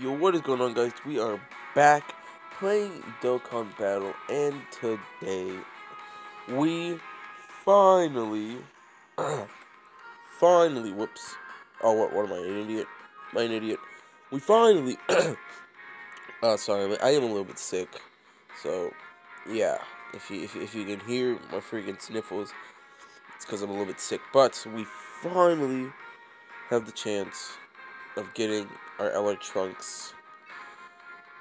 Yo, what is going on, guys? We are back playing Dokkan Battle, and today we finally, finally, whoops. Oh, what, what am I, an idiot? Am I an idiot? We finally, uh, sorry, I am a little bit sick, so, yeah, if you, if, if you can hear my freaking sniffles, it's because I'm a little bit sick, but we finally have the chance of getting our LR Trunks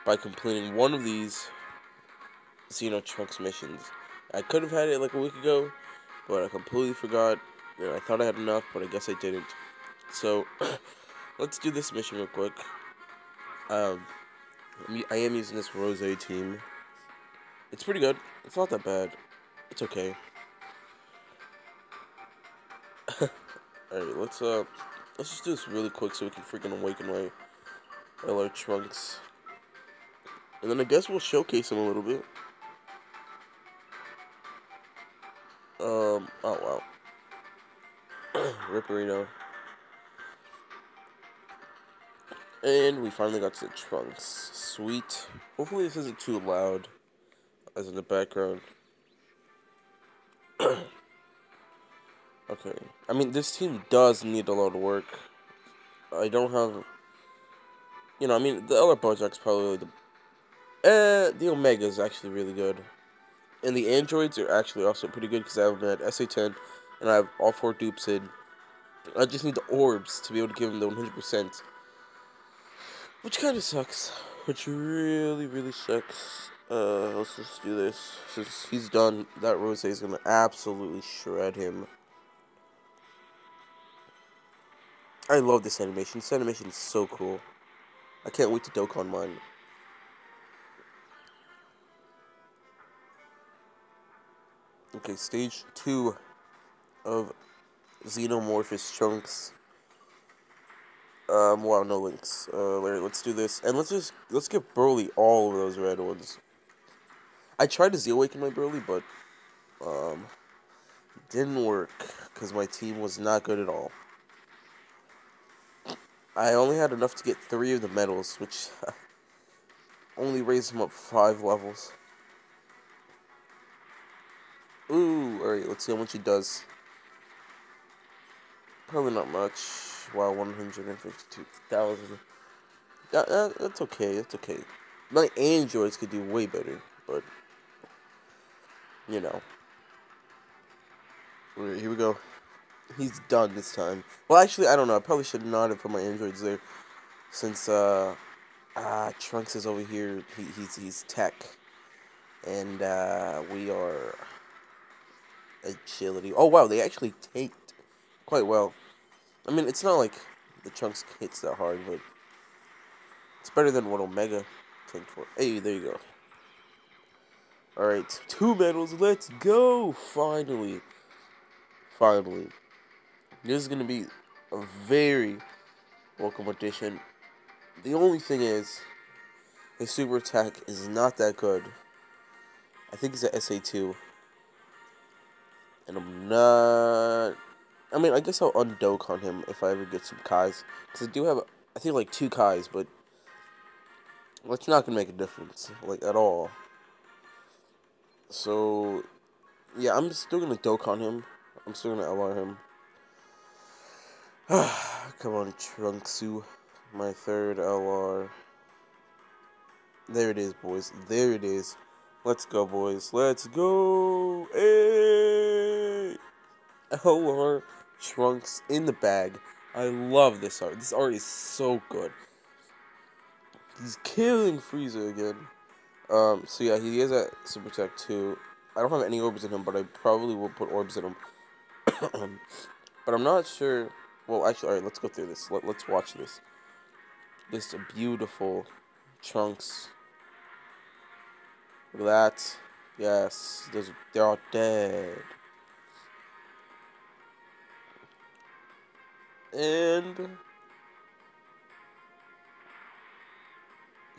by completing one of these Xeno Trunks missions. I could have had it like a week ago, but I completely forgot. And I thought I had enough, but I guess I didn't. So, let's do this mission real quick. Um, I am using this Rose team. It's pretty good. It's not that bad. It's okay. Alright, let's, uh, Let's just do this really quick so we can freaking awaken my LR Trunks. And then I guess we'll showcase him a little bit. Um, oh wow. Ripperino. And we finally got to the trunks. Sweet. Hopefully this isn't too loud as in the background. Okay. I mean, this team does need a lot of work. I don't have... You know, I mean, the other Bojack's probably the... Eh, the Omega is actually really good. And the androids are actually also pretty good because I have them at SA10 and I have all four dupes in. I just need the orbs to be able to give them the 100%. Which kind of sucks. Which really, really sucks. Uh, let's just do this. Since he's done, that Rose is going to absolutely shred him. I love this animation. This animation is so cool. I can't wait to Dokkan mine. Okay, stage two of Xenomorphous Chunks. Um, wow, no links. Uh, Larry, let's do this. And let's just, let's give Broly all of those red ones. I tried to Z-Awaken my Broly, but, um, didn't work. Because my team was not good at all. I only had enough to get three of the medals, which only raised him up five levels. Ooh, alright, let's see how much he does. Probably not much. Wow, 152,000. That, that, that's okay, that's okay. My androids could do way better, but, you know. Alright, here we go he's done this time. Well, actually, I don't know. I probably should not have put my androids there, since uh, uh Trunks is over here. He, he's he's tech, and uh, we are agility. Oh wow, they actually tanked quite well. I mean, it's not like the Trunks hits that hard, but it's better than what Omega tanked for. Hey, there you go. Alright, two medals, let's go! Finally. Finally. This is going to be a very welcome competition. The only thing is, his super attack is not that good. I think he's at SA2. And I'm not... I mean, I guess I'll undoke on him if I ever get some Kais. Because I do have, I think, like, two Kais, but... It's not going to make a difference, like, at all. So, yeah, I'm still going to Dokkan him. I'm still going to LR him. Come on, Trunksu. My third LR. There it is, boys. There it is. Let's go, boys. Let's go. Hey! LR Trunks in the bag. I love this art. This art is so good. He's killing Frieza again. Um, so yeah, he is at Super Tech 2. I don't have any orbs in him, but I probably will put orbs in him. but I'm not sure well, actually, all right. Let's go through this. Let, let's watch this. This beautiful trunks. Look at that. Yes, those they're all dead. And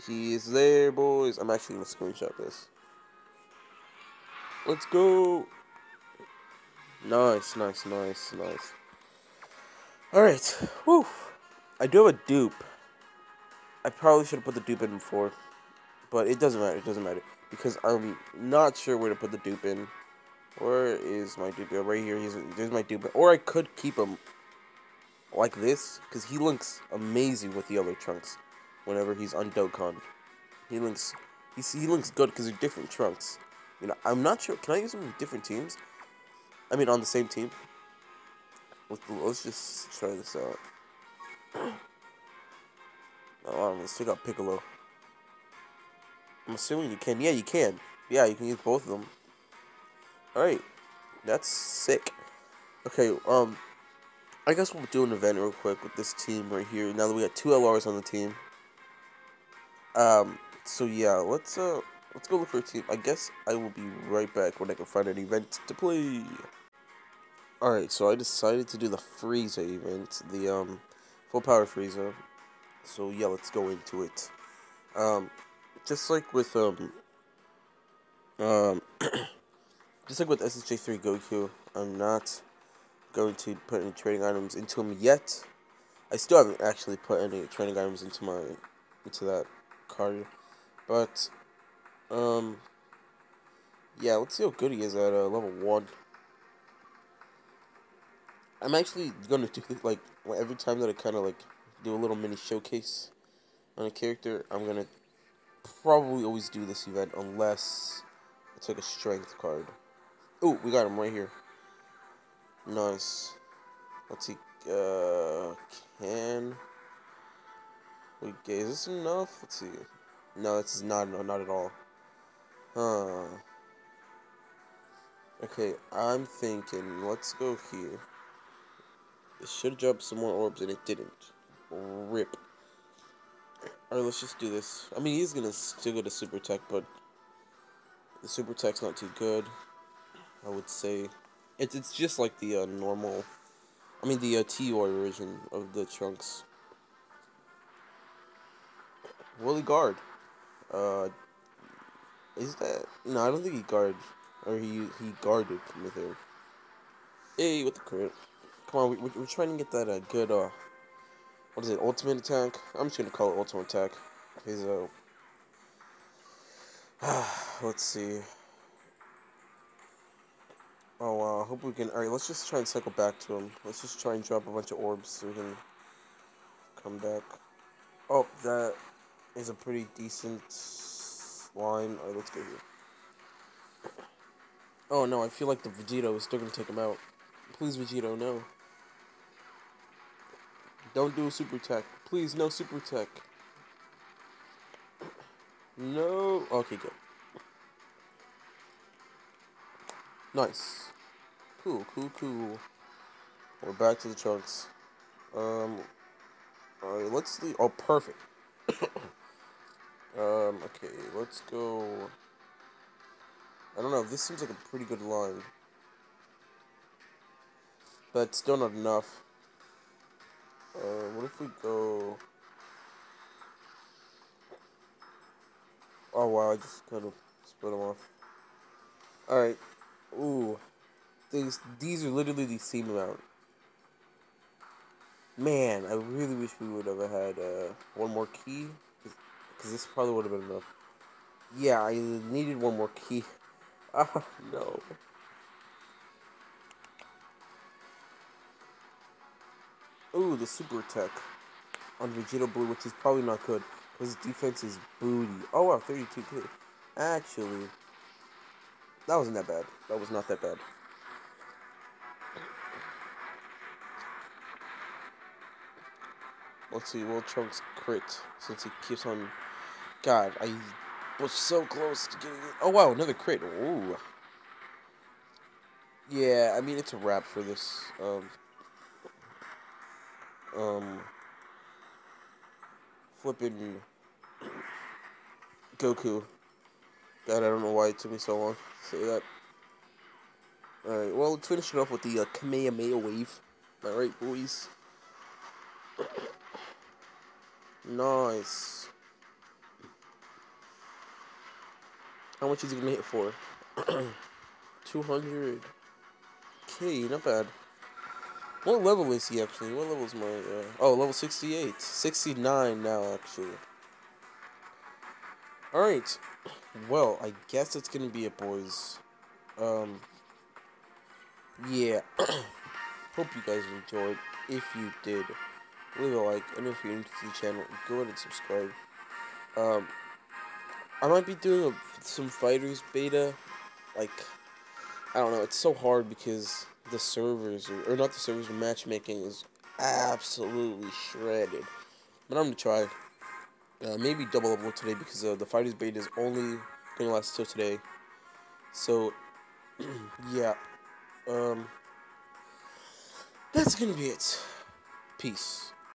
he's there, boys. I'm actually gonna screenshot this. Let's go. Nice, nice, nice, nice. Alright, whew. I do have a dupe. I probably should have put the dupe in before, but it doesn't matter. It doesn't matter because I'm not sure where to put the dupe in. Where is my dupe? Right here. He's, there's my dupe. Or I could keep him like this because he looks amazing with the other trunks. Whenever he's on Dokkan, he looks he he looks good because they're different trunks. You know, I'm not sure. Can I use them in different teams? I mean, on the same team. Let's, let's just try this out. Oh, let's take out Piccolo. I'm assuming you can. Yeah, you can. Yeah, you can use both of them. Alright. That's sick. Okay, um, I guess we'll do an event real quick with this team right here. Now that we got two LRs on the team. Um, so yeah, let's, uh, let's go look for a team. I guess I will be right back when I can find an event to play. Alright, so I decided to do the Frieza event, the, um, full power Frieza. So yeah, let's go into it. Um, just like with, um, um, just like with SSJ3 Goku, I'm not going to put any trading items into him yet. I still haven't actually put any trading items into my, into that card. But, um, yeah, let's see how good he is at uh, level 1. I'm actually gonna do like every time that I kind of like do a little mini showcase on a character. I'm gonna probably always do this event unless I took a strength card. Oh, we got him right here. Nice. Let's see. Uh, can get? Is this enough? Let's see. No, this is not. No, not at all. Huh. Okay, I'm thinking. Let's go here. It should drop some more orbs, and it didn't. Rip. Alright, let's just do this. I mean, he's gonna still go to Super Tech, but the Super Tech's not too good. I would say it's it's just like the uh, normal. I mean, the uh, TUR version of the Trunks. Willie Guard. Uh, is that no? I don't think he guard or he he guarded with her. Hey, with the crit. Come on, we, we're trying to get that uh, good, uh, what is it, ultimate attack? I'm just to call it ultimate attack. He's, uh, let's see. Oh, wow, I hope we can, alright, let's just try and cycle back to him. Let's just try and drop a bunch of orbs so we can come back. Oh, that is a pretty decent line. Alright, let's go here. Oh, no, I feel like the Vegito is still to take him out. Please, Vegito, no. Don't do super tech. Please, no super tech. No. Okay, good. Nice. Cool, cool, cool. We're back to the trunks. Um. Alright, let's leave. Oh, perfect. um, okay, let's go. I don't know, this seems like a pretty good line. But still not enough. Uh, what if we go... Oh wow, I just kind of split them off. Alright. Ooh. These, these are literally the same amount. Man, I really wish we would have had uh, one more key. Because this probably would have been enough. Yeah, I needed one more key. Ah, no. Ooh, the super tech on Vegeta Blue, which is probably not good because defense is booty. Oh wow, 32k. Actually, that wasn't that bad. That was not that bad. Let's see, Will Trunks crit since he keeps on. God, I was so close to getting it. Oh wow, another crit. Ooh. Yeah, I mean it's a wrap for this. Um, um, flipping Goku. God, I don't know why it took me so long to say that. Alright, well, let's finish it off with the uh, Kamehameha wave. Am I right, boys? nice. How much is he gonna hit for? 200. Okay, not bad. What level is he actually? What level is my, uh, oh, level 68. 69 now, actually. Alright. Well, I guess it's gonna be it, boys. Um, yeah. Hope you guys enjoyed. If you did, leave a like. And if you're new to the channel, go ahead and subscribe. Um, I might be doing a, some fighters beta. Like, I don't know. It's so hard because the servers, or, not the servers, the matchmaking is absolutely shredded. But I'm gonna try. Uh, maybe double upload today because uh, the fighters beta is only gonna last till today. So, yeah. Um, that's gonna be it. Peace.